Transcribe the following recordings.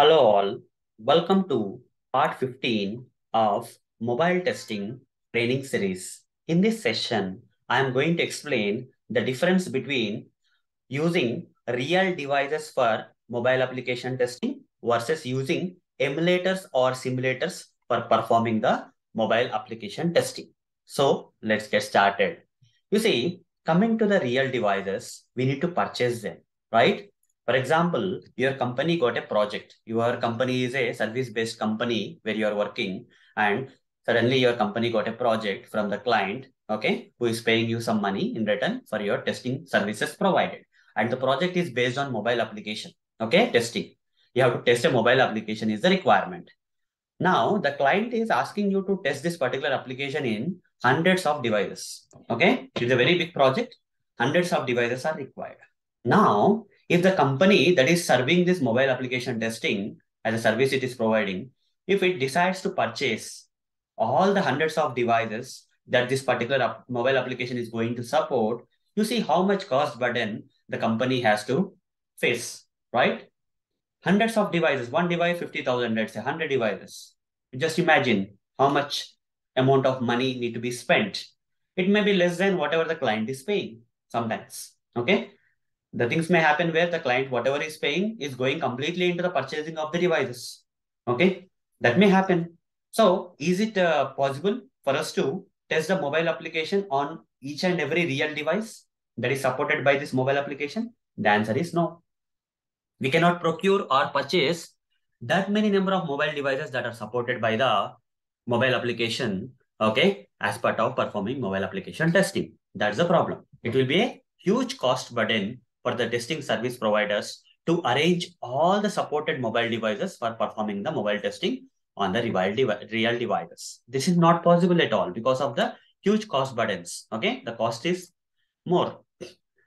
Hello all, welcome to part 15 of mobile testing training series. In this session, I am going to explain the difference between using real devices for mobile application testing versus using emulators or simulators for performing the mobile application testing. So let's get started. You see, coming to the real devices, we need to purchase them, right? For example, your company got a project. Your company is a service-based company where you are working and suddenly your company got a project from the client, okay, who is paying you some money in return for your testing services provided. And the project is based on mobile application, okay, testing. You have to test a mobile application is the requirement. Now, the client is asking you to test this particular application in hundreds of devices, okay? It's a very big project. Hundreds of devices are required. Now, if the company that is serving this mobile application testing as a service it is providing, if it decides to purchase all the hundreds of devices that this particular mobile application is going to support, you see how much cost burden the company has to face, right? Hundreds of devices, one device, 50,000, let's say 100 devices. Just imagine how much amount of money need to be spent. It may be less than whatever the client is paying sometimes, okay? The things may happen where the client, whatever is paying, is going completely into the purchasing of the devices. Okay, that may happen. So, is it uh, possible for us to test the mobile application on each and every real device that is supported by this mobile application? The answer is no. We cannot procure or purchase that many number of mobile devices that are supported by the mobile application, okay, as part of performing mobile application testing. That's the problem. It will be a huge cost burden for the testing service providers to arrange all the supported mobile devices for performing the mobile testing on the real, real devices. This is not possible at all because of the huge cost burdens. Okay, the cost is more.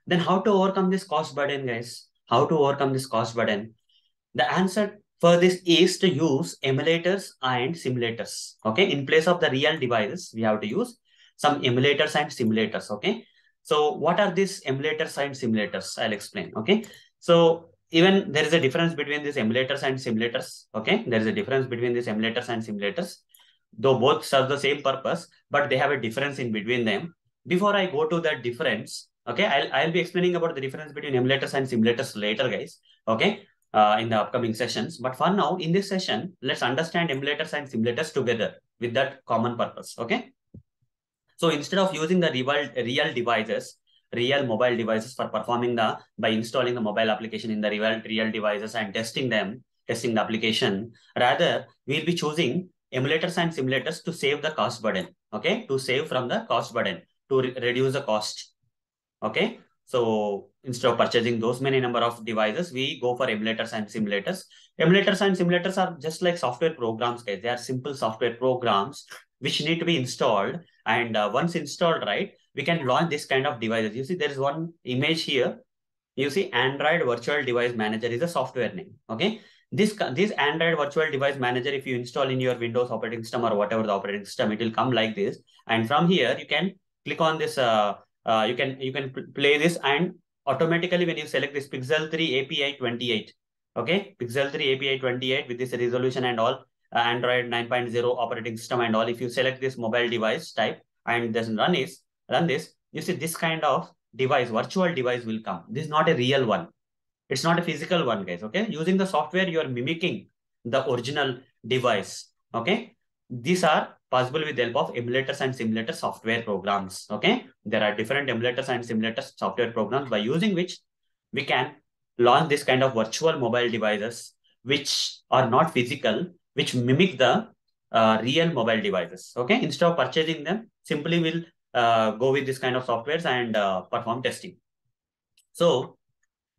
Then how to overcome this cost burden, guys? How to overcome this cost burden? The answer for this is to use emulators and simulators. Okay, in place of the real devices, we have to use some emulators and simulators. Okay, so what are these emulators and simulators? I'll explain. Okay. So even there is a difference between these emulators and simulators. Okay. There is a difference between these emulators and simulators. Though both serve the same purpose, but they have a difference in between them. Before I go to that difference, okay, I'll, I'll be explaining about the difference between emulators and simulators later, guys. Okay. Uh, in the upcoming sessions. But for now, in this session, let's understand emulators and simulators together with that common purpose. Okay. So instead of using the real, real devices, real mobile devices for performing the, by installing the mobile application in the real, real devices and testing them, testing the application, rather we'll be choosing emulators and simulators to save the cost burden, okay? To save from the cost burden, to re reduce the cost, okay? So instead of purchasing those many number of devices, we go for emulators and simulators. Emulators and simulators are just like software programs, guys. They are simple software programs which need to be installed. And uh, once installed, right, we can launch this kind of devices. You see, there is one image here. You see, Android Virtual Device Manager is a software name. Okay. This, this Android Virtual Device Manager, if you install in your Windows operating system or whatever the operating system, it will come like this. And from here, you can click on this. Uh, uh, you can you can play this and automatically when you select this Pixel 3 API 28, okay, Pixel 3 API 28 with this resolution and all, Android 9.0 operating system and all, if you select this mobile device type and then run this, run this, you see this kind of device, virtual device will come. This is not a real one. It's not a physical one, guys. Okay. Using the software, you are mimicking the original device. Okay. These are possible with the help of emulators and simulator software programs. Okay. There are different emulators and simulator software programs by using which we can launch this kind of virtual mobile devices, which are not physical, which mimic the uh, real mobile devices. Okay, instead of purchasing them, simply will uh, go with this kind of softwares and uh, perform testing. So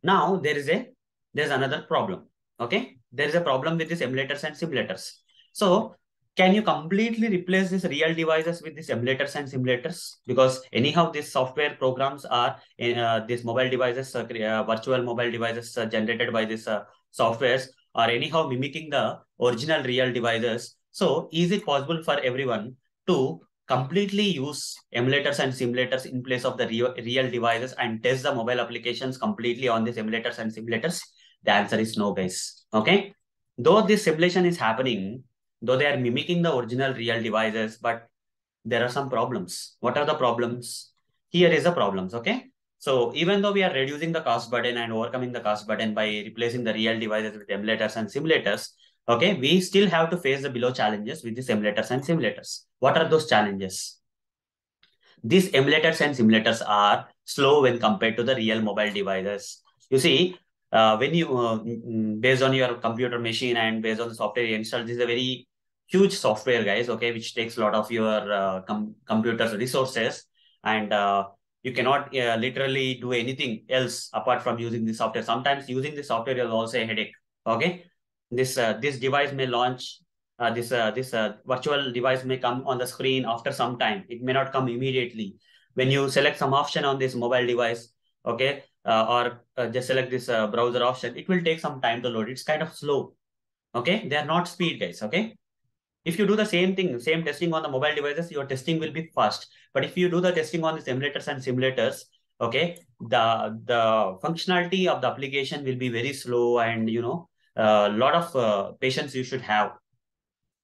now there is a there's another problem. Okay, there is a problem with these emulators and simulators. So can you completely replace these real devices with these emulators and simulators? Because anyhow, these software programs are uh, these mobile devices, uh, virtual mobile devices uh, generated by these uh, softwares or anyhow mimicking the original real devices. So is it possible for everyone to completely use emulators and simulators in place of the real, real devices and test the mobile applications completely on these emulators and simulators? The answer is no, guys. Okay. though this simulation is happening, though they are mimicking the original real devices, but there are some problems. What are the problems? Here is the problems, okay? So even though we are reducing the cost burden and overcoming the cost burden by replacing the real devices with emulators and simulators, okay, we still have to face the below challenges with the emulators and simulators. What are those challenges? These emulators and simulators are slow when compared to the real mobile devices. You see, uh, when you, uh, based on your computer machine and based on the software you install, this is a very huge software, guys, okay, which takes a lot of your uh, com computer's resources. And uh, you cannot uh, literally do anything else apart from using the software. Sometimes using the software is also a headache, okay? This, uh, this device may launch uh, this uh, this uh, virtual device may come on the screen after some time. It may not come immediately. When you select some option on this mobile device, okay, uh, or uh, just select this uh, browser option, it will take some time to load. It's kind of slow. Okay, they are not speed guys. Okay, if you do the same thing, same testing on the mobile devices, your testing will be fast. But if you do the testing on the simulators and simulators, okay, the the functionality of the application will be very slow, and you know, a lot of patience you should have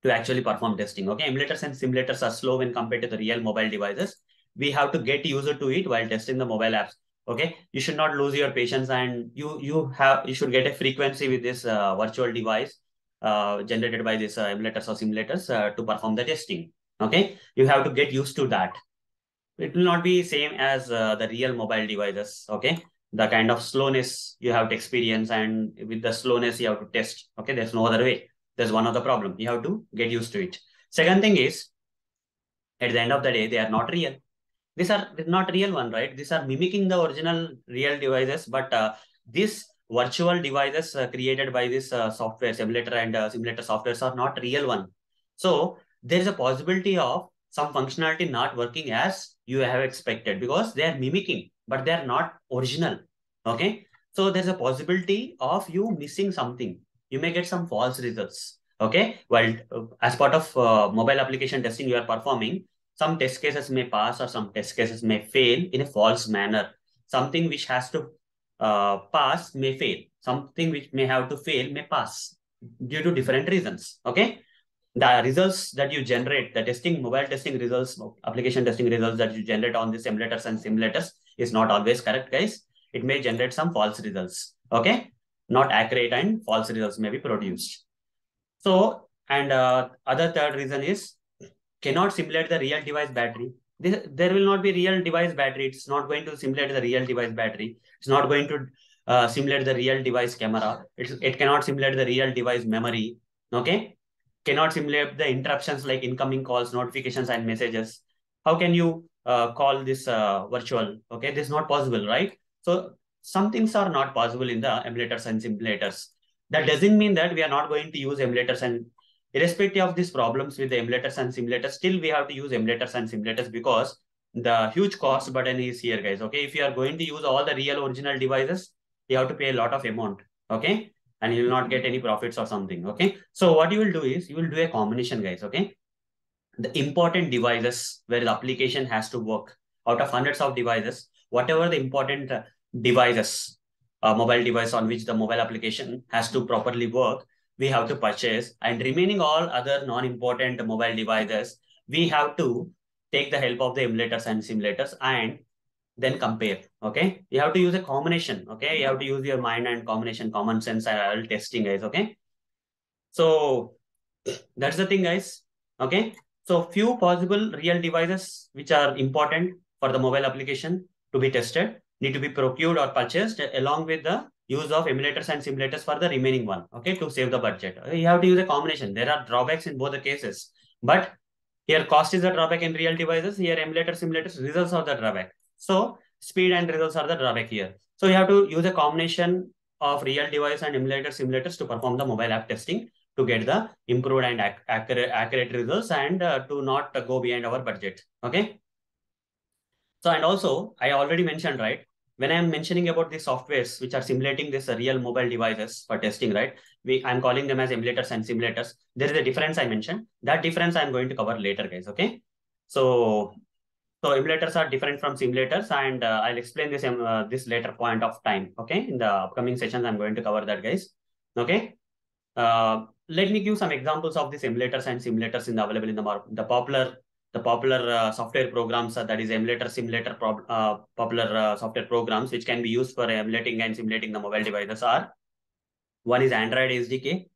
to actually perform testing. Okay, emulators and simulators are slow when compared to the real mobile devices. We have to get user to it while testing the mobile apps. Okay, you should not lose your patience and you you have you should get a frequency with this uh, virtual device uh, generated by these uh, emulators or simulators uh, to perform the testing. Okay, you have to get used to that. It will not be same as the real mobile devices. Okay, the kind of slowness you have to experience and with the slowness you have to test. Okay, there's no other way. That's one of the problem. You have to get used to it. Second thing is, at the end of the day, they are not real. These are not real one, right? These are mimicking the original real devices, but uh, these virtual devices uh, created by this uh, software, simulator and uh, simulator softwares are not real one. So there is a possibility of some functionality not working as you have expected because they are mimicking, but they are not original. Okay. So there's a possibility of you missing something you may get some false results. Okay, well, as part of uh, mobile application testing you are performing, some test cases may pass or some test cases may fail in a false manner. Something which has to uh, pass may fail. Something which may have to fail may pass due to different reasons. Okay, the results that you generate, the testing, mobile testing results, application testing results that you generate on these emulators and simulators is not always correct, guys. It may generate some false results. Okay, not accurate and false results may be produced. So, and uh, other third reason is cannot simulate the real device battery. This, there will not be real device battery. It's not going to simulate the real device battery. It's not going to uh, simulate the real device camera. It's, it cannot simulate the real device memory. Okay. Cannot simulate the interruptions like incoming calls, notifications, and messages. How can you uh, call this uh, virtual? Okay. This is not possible, right? So some things are not possible in the emulators and simulators. That doesn't mean that we are not going to use emulators and irrespective of these problems with the emulators and simulators, still we have to use emulators and simulators because the huge cost burden is here, guys. Okay, if you are going to use all the real original devices, you have to pay a lot of amount. Okay, and you will not get any profits or something. Okay, so what you will do is you will do a combination, guys. Okay, the important devices where the application has to work out of hundreds of devices, whatever the important uh, devices, a mobile device on which the mobile application has to properly work, we have to purchase and remaining all other non-important mobile devices, we have to take the help of the emulators and simulators and then compare. Okay. You have to use a combination. Okay. You have to use your mind and combination, common sense and all testing, guys. Okay. So that's the thing, guys. Okay. So few possible real devices which are important for the mobile application to be tested need to be procured or purchased along with the use of emulators and simulators for the remaining one, okay, to save the budget. You have to use a combination. There are drawbacks in both the cases, but here cost is the drawback in real devices. Here emulator simulators results are the drawback. So speed and results are the drawback here. So you have to use a combination of real device and emulator simulators to perform the mobile app testing to get the improved and ac accurate, accurate results and uh, to not uh, go behind our budget. Okay. So, and also I already mentioned, right, when I'm mentioning about the softwares which are simulating this uh, real mobile devices for testing, right? We I'm calling them as emulators and simulators. There is a difference I mentioned. That difference I'm going to cover later, guys. Okay. So so emulators are different from simulators, and uh, I'll explain this uh, this later point of time. Okay, in the upcoming sessions, I'm going to cover that, guys. Okay. Uh, let me give some examples of these emulators and simulators in the available in the. The popular the popular uh, software programs uh, that is emulator simulator uh, popular uh, software programs which can be used for emulating and simulating the mobile devices are one is android sdk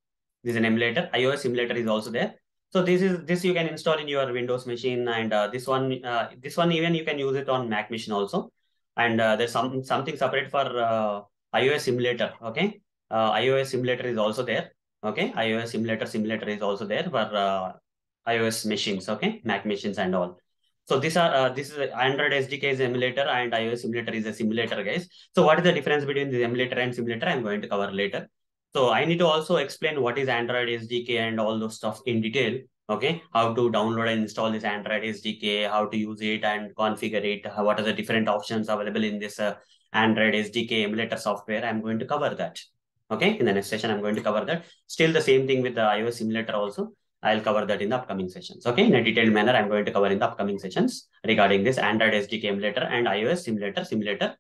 this is an emulator ios simulator is also there. So this is this you can install in your windows machine and uh, this one uh, this one even you can use it on mac machine also. And there's some something separate for ios simulator okay? Ios simulator is also there okay? Ios simulator simulator is also there for uh, ios machines okay? Mac machines and all. So these are uh, this is android sdk is emulator and ios simulator is a simulator guys. So what is the difference between the emulator and simulator? I'm going to cover later. So i need to also explain what is android sdk and all those stuff in detail okay? How to download and install this android sdk how to use it and configure it what are the different options available in this uh, android sdk emulator software. I'm going to cover that Okay, in the next session, I'm going to cover that. Still the same thing with the iOS simulator also. I'll cover that in the upcoming sessions. Okay, in a detailed manner, I'm going to cover in the upcoming sessions regarding this Android SDK emulator and iOS simulator simulator.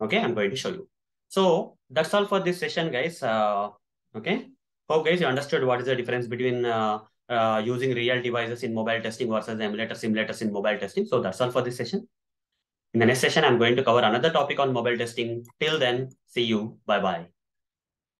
Okay, I'm going to show you. So that's all for this session, guys. Uh, okay, hope guys you understood what is the difference between uh, uh, using real devices in mobile testing versus emulator simulators in mobile testing. So that's all for this session. In the next session, I'm going to cover another topic on mobile testing. Till then, see you. Bye-bye.